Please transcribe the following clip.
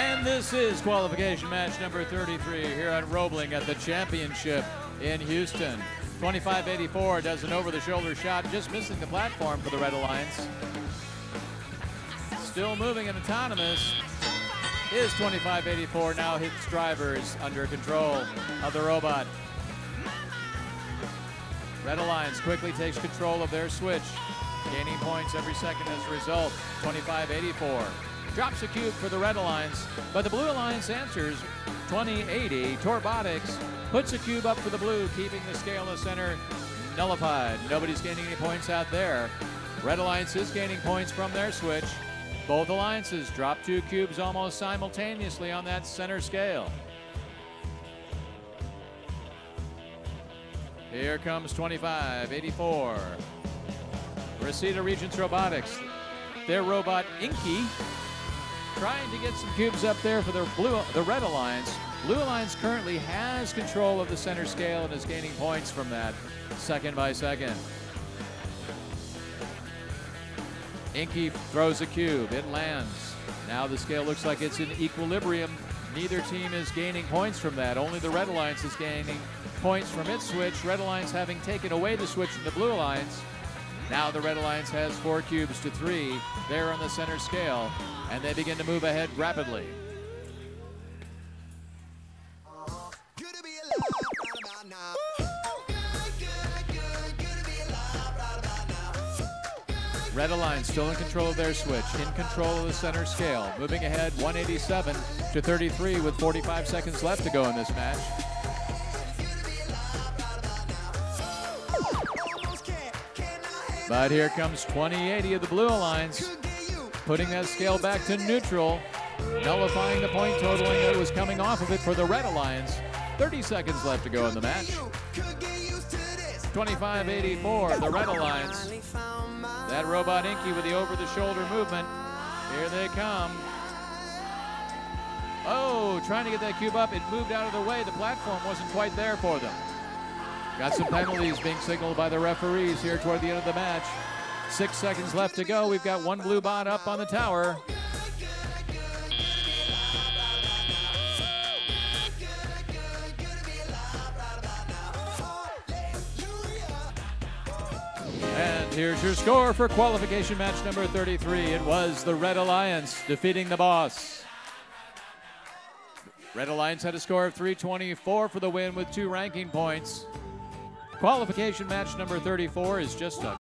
And this is qualification match number 33 here on Roebling at the championship in Houston. 2584 does an over-the-shoulder shot, just missing the platform for the Red Alliance. Still moving and autonomous is 2584. Now hits drivers under control of the robot. Red Alliance quickly takes control of their switch, gaining points every second as a result. 2584 drops a cube for the Red Alliance, but the Blue Alliance answers 2080. Torbotics puts a cube up for the Blue, keeping the scale in the center nullified. Nobody's gaining any points out there. Red Alliance is gaining points from their switch. Both alliances drop two cubes almost simultaneously on that center scale. Here comes 25, 84. Reseda Regents Robotics. Their robot Inky trying to get some cubes up there for the blue, the Red Alliance. Blue Alliance currently has control of the center scale and is gaining points from that second by second. Inky throws a cube. It lands. Now the scale looks like it's in equilibrium. Neither team is gaining points from that. Only the Red Alliance is gaining points from its switch. Red Alliance having taken away the switch from the Blue Alliance. Now the Red Alliance has four cubes to three there on the center scale, and they begin to move ahead rapidly. Red Alliance still in control of their switch, in control of the center scale, moving ahead 187 to 33 with 45 seconds left to go in this match. But here comes 2080 of the Blue Alliance, putting that scale back to neutral, nullifying the point totaling that was coming off of it for the Red Alliance. 30 seconds left to go in the match. 25-84, the Red Alliance. That robot Inky with the over-the-shoulder movement. Here they come. Oh, trying to get that cube up. It moved out of the way. The platform wasn't quite there for them. Got some penalties being signaled by the referees here toward the end of the match. Six seconds left to go. We've got one blue bot up on the tower. And here's your score for qualification match number 33. It was the Red Alliance defeating the boss. Red Alliance had a score of 324 for the win with two ranking points. Qualification match number 34 is just a